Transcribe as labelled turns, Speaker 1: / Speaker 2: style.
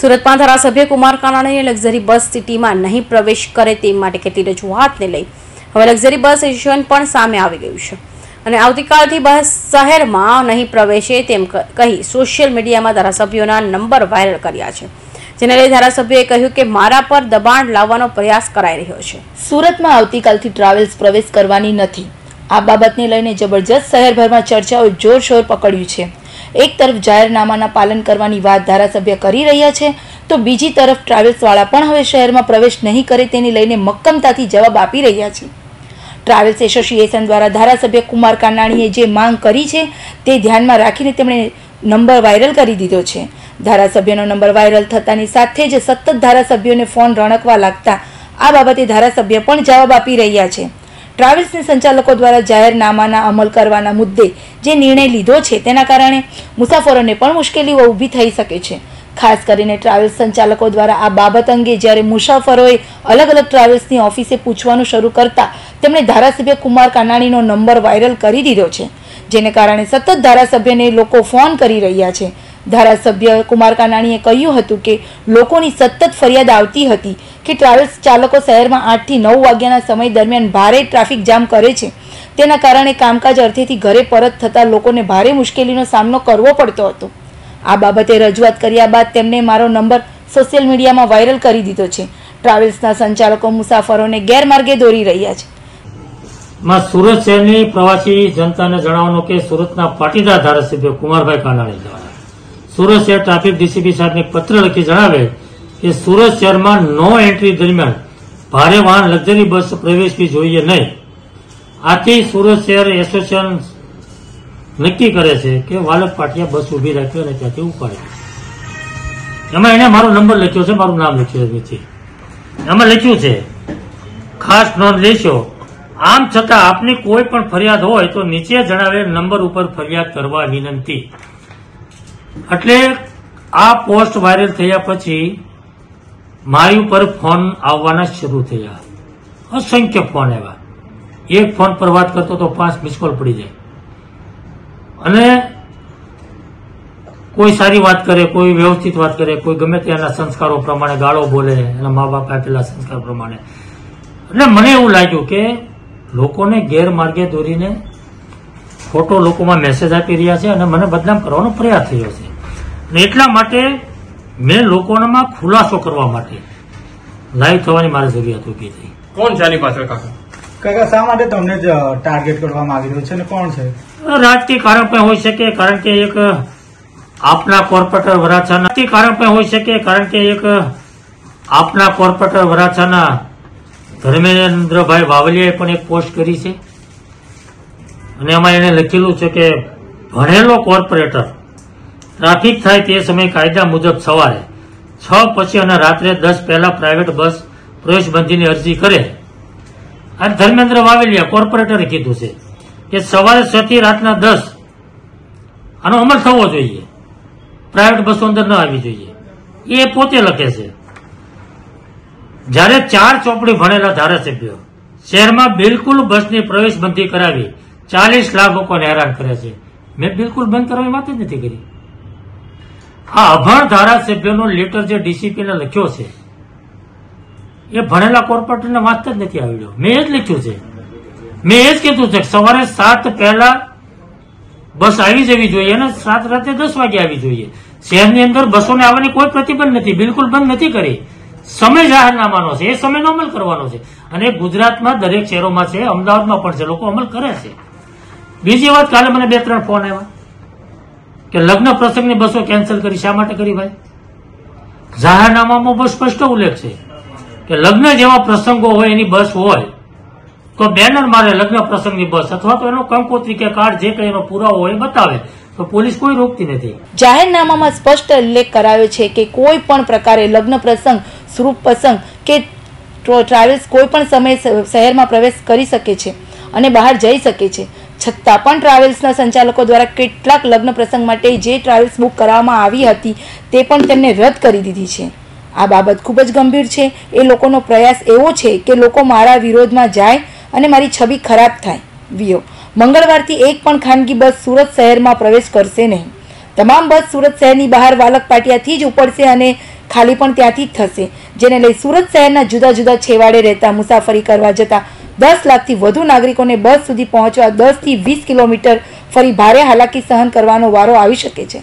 Speaker 1: સુરતમાં ધારાસભ્ય Kumar કાનાણીએ luxury bus સિટીમાં નહીં પ્રવેશ કરે તે માટે કેટલી રજૂઆતને લઈ હવે લક્ઝરી બસ સ્ટેશન પણ સામે આવી ગયું છે. અને આવતીકાલથી બસ શહેરમાં નહીં પ્રવેશે તેમ કહી સોશિયલ મીડિયામાં ધારાસભ્યોના નંબર વાયરલ કર્યા છે. જેને લઈ ધારાસભ્યોએ કહ્યું કે મારા પર દબાણ લાવવાનો પ્રયાસ કરાઈ રહ્યો છે.
Speaker 2: સુરતમાં આવતીકાલથી ટ્રાવેલ્સ પ્રવેશ કરવાની નથી. આ બાબતને લઈને જબરજસ્ત શહેરભરમાં ચર્ચાઓ જોરશોર પકડ્યું છે. એક તરફ જાહેરનામાના પાલન કરવાની વાત ધારાસભ્ય કરી રહ્યા છે, તો બીજી તરફ ટ્રાવેલ્સવાળા પણ હવે શહેરમાં પ્રવેશ નહીં કરે તેને લઈને મક્કમતાથી જવાબ આપી રહ્યા છે. ટ્રાવેલ્સ એસોસિએશન દ્વારા ધારાસભ્ય કુમાર કાનાણીએ જે માંગ કરી છે તે ધ્યાનમાં રાખીને તેમણે નંબર વાયરલ કરી દીધો છે. ધારાસભ્યનો નંબર વાયરલ થતાની સાથે જ સતત ધારાસભ્યોને ફોન રણકવા લાગતા આ બાબતે ધારાસભ્ય પણ જવાબ આપી રહ્યા છે. ટ્રાવેલ્સના સંચાલકો દ્વારા જાહેરનામાના અમલ કરવાના મુદ્દે જે નિર્ણય લીધો છે તેના કારણે મુસાફરોને પણ મુશ્કેલીઓ ઊભી થઈ શકે છે. ખાસ કરીને ટ્રાવેલ્સ સંચાલકો દ્વારા આ બાબત અંગે જ્યારે મુસાફરોએ અલગ અલગ ટ્રાવેલ્સની ઓફિસે પૂછવાનું શરૂ કરતા તેમણે ધારાસભ્ય કુમાર કાનાણીનો નંબર વાયરલ કરી દીધો છે, જેને કારણે સતત ધારાસભ્યને લોકો ફોન કરી રહ્યા છે. ધારાસભ્ય કુમાર કાનાણીએ કહ્યું હતું કે લોકોની સતત ફરિયાદ આવતી હતી કે ટ્રાવેલ્સ ચાલકો શહેરમાં આઠથી નવ વાગ્યાના સમય દરમિયાન ભારે ટ્રાફિક જામ કરે છે. તેના કારણે કામકાજ અર્થેથી ઘરે પરત થતા લોકોને ભારે મુશ્કેલીનો સામનો કરવો પડતો હતો. આ બાબતે રજૂઆત કર્યા બાદ તેમણે મારો નંબર સોશિયલ મીડિયામાં વાયરલ કરી દીધો છે. ટ્રાવેલ્સના સંચાલકો મુસાફરોને ગેરમાર્ગે દોરી રહ્યા છે.
Speaker 3: માં સુરત શહેરની પ્રવાસી જનતાને જણાવવાનું કે સુરતના પાટીદાર ધારાસભ્ય કુમારભાઈ કાનાણી દ્વારા સુરત શહેર ટ્રાફિક ડીસીપી સાહેબને પત્ર લખી જણાવે કે સુરત શહેરમાં નો એન્ટ્રી દરમિયાન ભારે વાહન લક્ઝરી બસ પ્રવેશવી જોઈએ નહીં. આથી સુરત શહેર એસોસિએશન નક્કી કરે છે કે વાલક પાટિયા બસ ઊભી રાખી અને ત્યાંથી ઉપાડે. એમાં એને મારો નંબર લખ્યો છે, મારું નામ લખ્યું છે એમાં લખ્યું છે, ખાસ નોંધ લેશો, આમ છતાં આપની કોઈ પણ ફરિયાદ હોય તો નીચે જણાવેલ નંબર ઉપર ફરિયાદ કરવા વિનંતી. એટલે આ પોસ્ટ વાયરલ થયા પછી મારી ઉપર ફોન આવવાના શરૂ થયા. અસંખ્ય ફોન આવ્યા એક ફોન પર વાત કરતો તો પાંચ મિસ કોલ પડી જાય. અને કોઈ સારી વાત કરે, કોઈ વ્યવસ્થિત વાત કરે, કોઈ ગમે તેના સંસ્કારો પ્રમાણે ગાળો બોલે, એના મા બાપ આપેલા સંસ્કાર પ્રમાણે. એટલે મને એવું લાગ્યું કે લોકોને ગેરમાર્ગે દોરીને ખોટો લોકોમાં મેસેજ આપી રહ્યા છે અને મને બદનામ કરવાનો પ્રયાસ થયો છે. અને એટલા માટે મેં લોકોનામાં ખુલાસો કરવા માટે લાઈવ થવાની મારી જરૂરિયાત ઊભી થઈ.
Speaker 4: કોણ છે આની પાછળ કાકા?
Speaker 5: કાકા શા માટે તમને જ ટાર્ગેટ કરવામાં આવી રહ્યું છે અને કોણ છે?
Speaker 3: રાજકીય કારણ પણ હોઈ શકે કારણ કે એક આપના કોર્પોરેટર વરાછાના રાજકીય કારણ પણ હોઈ શકે કારણ કે એક આપના કોર્પોરેટર વરાછાના ધર્મેન્દ્રભાઈ વાવલિયાએ પણ એક પોસ્ટ કરી છે. અને એમાં એને લખેલું છે કે ભણેલો કોર્પોરેટર ટ્રાફિક થાય તે સમયે કાયદા મુજબ સવારે છ પછી અને રાત્રે દસ પહેલા પ્રાઇવેટ બસ પ્રવેશબંધીની અરજી કરે. આ ધર્મેન્દ્ર વાવેલિયા કોર્પોરેટરે કીધું છે કે સવારે છ થી રાતના દસ આનો અમલ થવો જોઈએ. પ્રાઇવેટ બસો અંદર ન આવી જોઈએ. એ પોતે લખે છે, જ્યારે ચાર ચોપડી ભણેલા ધારાસભ્યો શહેરમાં બિલકુલ બસની પ્રવેશબંધી કરાવી ચાલીસ લાખ લોકોને હેરાન કરે છે. મેં બિલકુલ બંધ કરવાની વાત જ નથી કરી. આ અભણ ધારાસભ્યનો લેટર જે ડીસીપીને લખ્યો છે, એ ભણેલા કોર્પોરેટરને વાંચતા જ નથી આવડ્યો મેં એ જ લખ્યું છે. મેં એ જ કીધું છે સવારે સાત પહેલા બસ આવી જવી જોઈએ અને સાત રાતે દસ વાગે આવી જોઈએ. શહેરની અંદર બસોને આવવાની કોઈ પ્રતિબંધ નથી. બિલકુલ બંધ નથી કરી. સમય જાહેરનામાનો છે. એ સમયનો અમલ કરવાનો છે. અને ગુજરાતમાં દરેક શહેરોમાં છે, અમદાવાદમાં પણ છે. લોકો અમલ કરે છે. બીજી વાત કાલે મને બે ત્રણ ફોન આવ્યા કે લગ્ન પ્રસંગની બસો કેન્સલ કરી શા માટે કરી ભાઈ? જાહેરનામામાં બહુ સ્પષ્ટ ઉલ્લેખ છે કે લગ્ન જેવા પ્રસંગો હોય, એની બસ હોય, તો બેનર મારે લગ્ન પ્રસંગની બસ અથવા તો એનો કંકોત્રી કે કાર્ડ જે કંઈ એનો પુરાવો હોય બતાવે. તો પોલીસ કોઈ રોકતી નથી.
Speaker 2: જાહેરનામામાં સ્પષ્ટ ઉલ્લેખ કરાયો છે કે કોઈ પણ પ્રકારે લગ્ન પ્રસંગ, સ્વરૂપ પ્રસંગ કે ટ્રાવેલ્સ કોઈ પણ સમયે શહેરમાં પ્રવેશ કરી શકે છે અને બહાર જઈ શકે છે. છતાં પણ ટ્રાવેલ્સના સંચાલકો દ્વારા કેટલાક લગ્ન પ્રસંગ માટે જે ટ્રાવેલ્સ બુક કરવામાં આવી હતી તે પણ તેમને રદ કરી દીધી છે. આ બાબત ખૂબ જ ગંભીર છે. એ લોકોનો પ્રયાસ એવો છે કે લોકો મારા વિરોધમાં જાય અને મારી છબી ખરાબ થાય. વિયો મંગળવારથી એક પણ ખાનગી બસ સુરત શહેરમાં પ્રવેશ કરશે નહીં. તમામ બસ સુરત શહેરની બહાર વાલક પાટિયાથી જ ઉપડશે અને ખાલી પણ ત્યાંથી જ થશે, જેને લઈ સુરત શહેરના જુદા જુદા છેવાડે રહેતા મુસાફરી કરવા જતા દસ લાખથી વધુ નાગરિકોને બસ સુધી પહોંચવા દસથી વીસ કિલોમીટર ફરી ભારે હાલાકી સહન કરવાનો વારો આવી શકે છે.